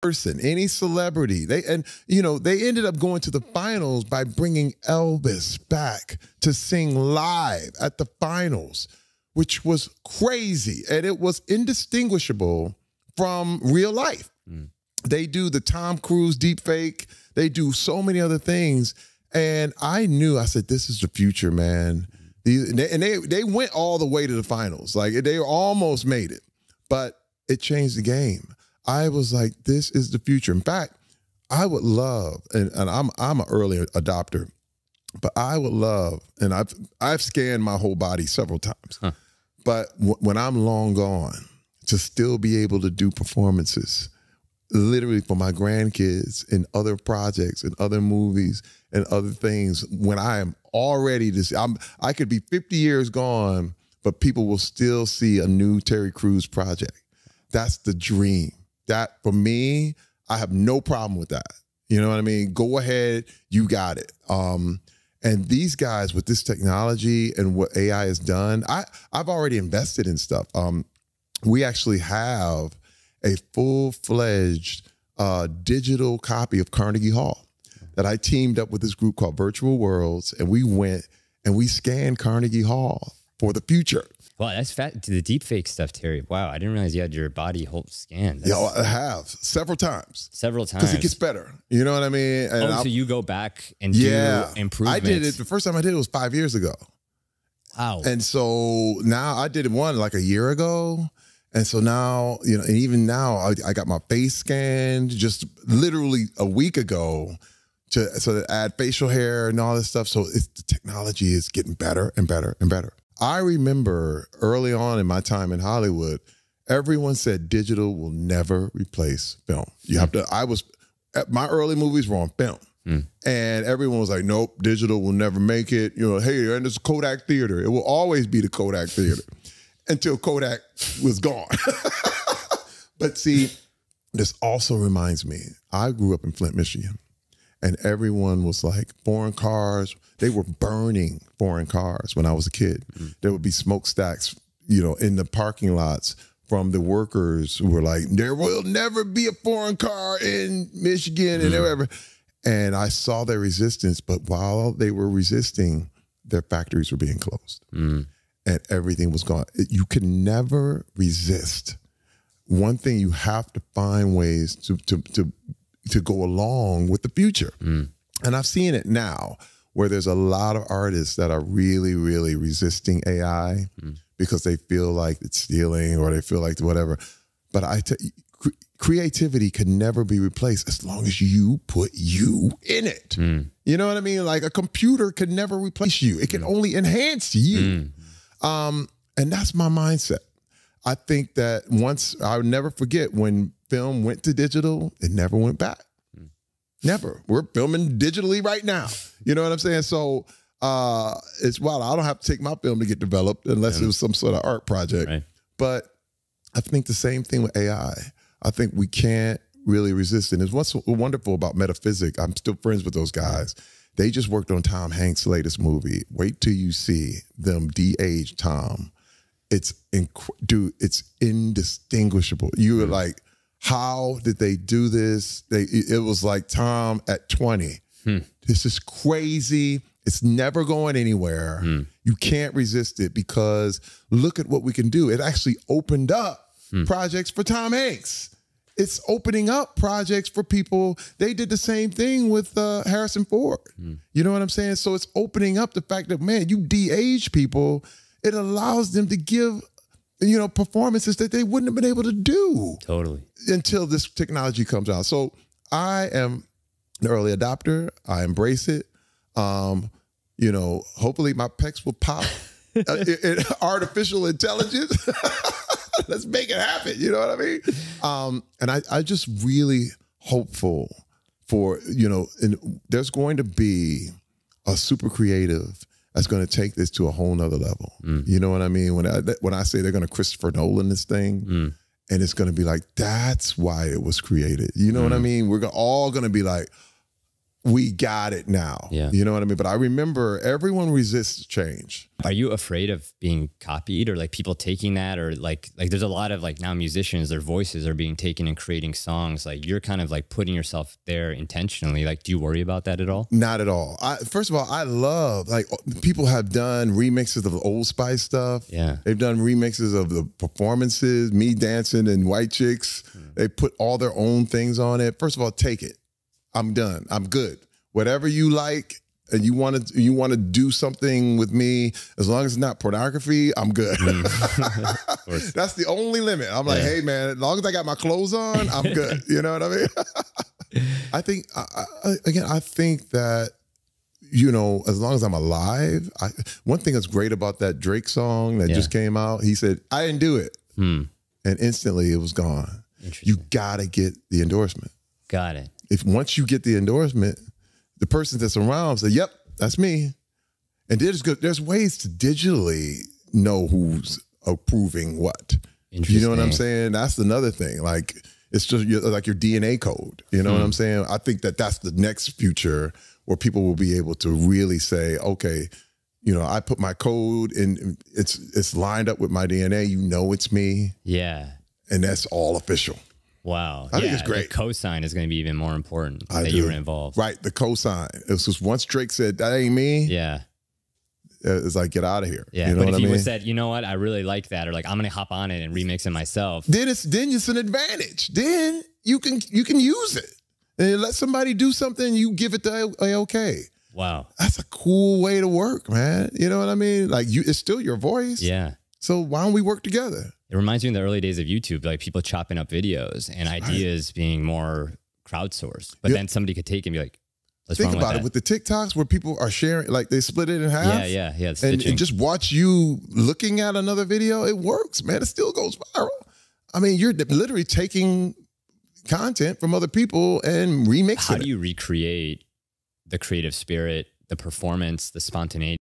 person, any celebrity. They and you know they ended up going to the finals by bringing Elvis back to sing live at the finals, which was crazy and it was indistinguishable from real life. Mm. They do the Tom Cruise deep fake. They do so many other things, and I knew I said this is the future, man. and they they went all the way to the finals. Like they almost made it, but it changed the game. I was like, this is the future. In fact, I would love, and, and I'm I'm an early adopter, but I would love, and I've I've scanned my whole body several times, huh. but when I'm long gone, to still be able to do performances, literally for my grandkids and other projects and other movies and other things, when I am already this, I'm I could be 50 years gone, but people will still see a new Terry Crews project. That's the dream that for me, I have no problem with that. You know what I mean? Go ahead, you got it. Um, and these guys with this technology and what AI has done, I I've already invested in stuff. Um, we actually have a full fledged uh, digital copy of Carnegie Hall that I teamed up with this group called Virtual Worlds, and we went and we scanned Carnegie Hall for the future. Wow, that's fat. The deep fake stuff, Terry. Wow, I didn't realize you had your body whole scanned. That's yeah, I have several times. Several times because it gets better. You know what I mean? And oh, I'll, so you go back and yeah, do improvements. I did it. The first time I did it was five years ago. Wow. And so now I did one like a year ago. And so now, you know, and even now I, I got my face scanned just literally a week ago to so to add facial hair and all this stuff. So it's the technology is getting better and better and better. I remember early on in my time in Hollywood, everyone said digital will never replace film. You have to, I was, my early movies were on film. Mm. And everyone was like, nope, digital will never make it. You know, hey, and it's Kodak Theater. It will always be the Kodak Theater until Kodak was gone. but see, this also reminds me, I grew up in Flint, Michigan and everyone was like foreign cars. They were burning foreign cars when I was a kid. Mm. There would be smokestacks, you know, in the parking lots from the workers who were like, "There will never be a foreign car in Michigan," mm. and whatever. And I saw their resistance, but while they were resisting, their factories were being closed, mm. and everything was gone. You can never resist. One thing you have to find ways to to to to go along with the future. Mm. And I've seen it now where there's a lot of artists that are really, really resisting AI mm. because they feel like it's stealing or they feel like whatever. But I t- creativity can never be replaced as long as you put you in it. Mm. You know what I mean? Like a computer can never replace you. It can mm. only enhance you. Mm. Um, and that's my mindset. I think that once I'll never forget when film went to digital, it never went back. Mm. Never. We're filming digitally right now. You know what I'm saying? So uh it's wild. I don't have to take my film to get developed unless yeah. it was some sort of art project. Right. But I think the same thing with AI. I think we can't really resist it. And what's wonderful about Metaphysic. I'm still friends with those guys. They just worked on Tom Hanks' latest movie. Wait till you see them de-age Tom. It's inc- dude, it's indistinguishable. You were like, how did they do this? They it was like Tom at 20. Hmm. This is crazy. It's never going anywhere. Hmm. You can't resist it because look at what we can do. It actually opened up hmm. projects for Tom Hanks. It's opening up projects for people. They did the same thing with uh, Harrison Ford. Hmm. You know what I'm saying? So it's opening up the fact that man, you de-age people. It allows them to give you know, performances that they wouldn't have been able to do. Totally. Until this technology comes out. So I am an early adopter. I embrace it. Um, you know, hopefully my pecs will pop uh, in, in artificial intelligence. Let's make it happen. You know what I mean? Um, and I, I just really hopeful for, you know, and there's going to be a super creative that's going to take this to a whole nother level. Mm. You know what I mean? When I when I say they're going to Christopher Nolan this thing, mm. and it's going to be like that's why it was created. You know mm. what I mean? We're all going to be like, we got it now. Yeah. You know what I mean? But I remember everyone resists change. Are you afraid of being copied or like people taking that or like like there's a lot of like now musicians their voices are being taken and creating songs like you're kind of like putting yourself there intentionally like do you worry about that at all? Not at all. I, first of all, I love like people have done remixes of the Old Spice stuff. Yeah. They've done remixes of the performances, me dancing and white chicks. Hmm. They put all their own things on it. First of all, take it. I'm done. I'm good. Whatever you like and you want to you want to do something with me, as long as it's not pornography, I'm good. course. That's the only limit. I'm like, Yeah. hey man, as long as I got my clothes on, I'm good. you know what I mean? I think I, I, again, I think that you know, as long as I'm alive, I, one thing that's great about that Drake song that Yeah. just came out, he said, I didn't do it. Hmm. And instantly it was gone. You gotta get the endorsement. Got it. If once you get the endorsement, the person that's around say, Yep, that's me. And there's good there's ways to digitally know who's approving what. You know what I'm saying? That's another thing. Like it's just your, like your DNA code. You know what Hmm. I'm saying? I think that that's the next future where people will be able to really say, okay, you know, I put my code and it's it's lined up with my DNA. You know, it's me, Yeah. and that's all official. Wow. I think yeah, it's great. The cosign is going to be even more important I that do. you were involved. Right, the cosign. It was just once Drake said that ain't me. Yeah. Uh, it's like get out of here. Yeah. you know but if I you mean? would said, you know what, I really like that, or like I'm gonna hop on it and remix it myself. then it's then it's an advantage. Then you can you can use it and let somebody do something. You give it the a okay. Wow. That's a cool way to work, man. You know what I mean? Like you, it's still your voice. Yeah. So why don't we work together? It reminds me of the early days of YouTube, like people chopping up videos and ideas being more crowdsourced. But Yeah. then somebody could take and be like, let's Think about it with the TikToks where people are sharing, like they split it in half. Yeah, yeah, yeah. And, and just watch you looking at another video. It works, man. It still goes viral. I mean, you're literally taking content from other people and remixing How do you recreate the creative spirit, the performance, the spontaneity?